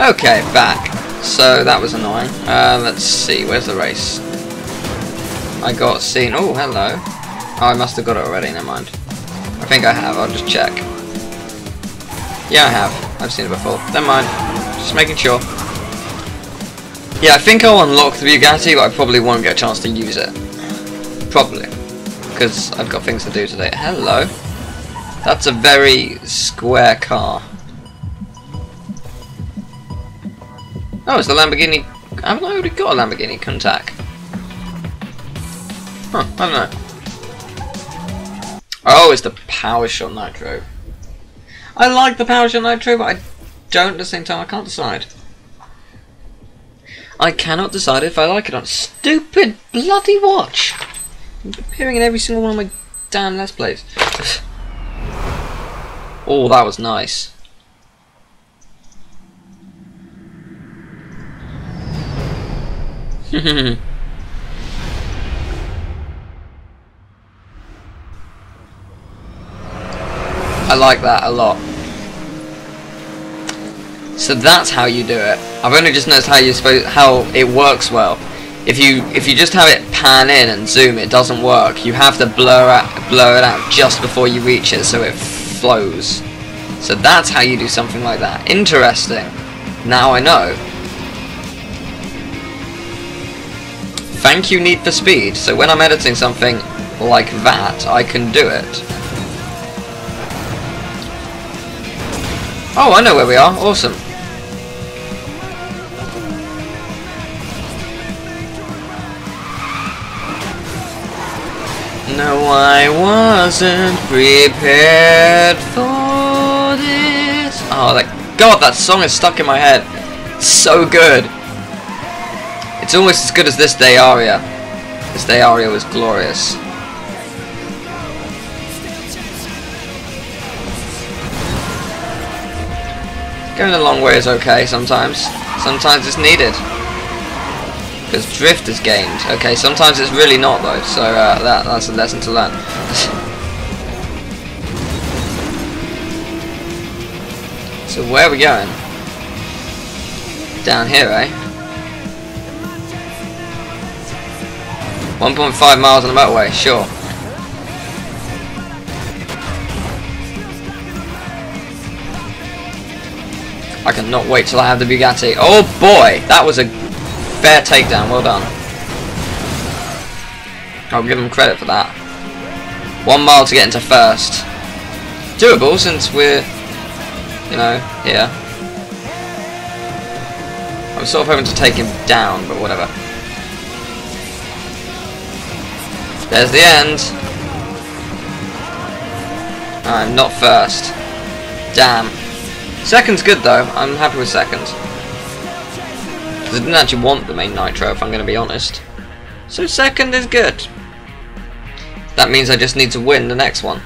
Okay, back. So that was annoying. Uh, let's see, where's the race? I got seen. Oh, hello. Oh, I must have got it already, never mind. I think I have, I'll just check. Yeah, I have. I've seen it before. Never mind. Just making sure. Yeah, I think I'll unlock the Bugatti, but I probably won't get a chance to use it. Probably. Because I've got things to do today. Hello. That's a very square car. Oh, it's the Lamborghini. Haven't I already got a Lamborghini Countach? Huh, I don't know. Oh, it's the PowerShot Nitro. I like the PowerShot Nitro, but I don't at the same time. I can't decide. I cannot decide if I like it on stupid bloody watch. Appearing in every single one of my damn Let's Plays. oh, that was nice. I like that a lot. So that's how you do it. I've only just noticed how you how it works well. If you if you just have it pan in and zoom, it doesn't work. You have to blur out, blur it out just before you reach it, so it flows. So that's how you do something like that. Interesting. Now I know. Thank you, Need for Speed. So when I'm editing something like that, I can do it. Oh, I know where we are. Awesome. No, I wasn't prepared for this. Oh, like, God, that song is stuck in my head. So good. It's almost as good as this day aria. This day aria was glorious. Going a long way is okay sometimes. Sometimes it's needed. Because drift is gained. Okay, sometimes it's really not though, so uh, that, that's a lesson to learn. so where are we going? Down here, eh? 1.5 miles on the motorway, sure. I cannot wait till I have the Bugatti. Oh boy, that was a fair takedown, well done. I'll give him credit for that. One mile to get into first. Doable since we're, you know, here. I'm sort of hoping to take him down, but whatever. There's the end. I'm not first. Damn. Second's good though. I'm happy with second. Because I didn't actually want the main nitro, if I'm going to be honest. So second is good. That means I just need to win the next one.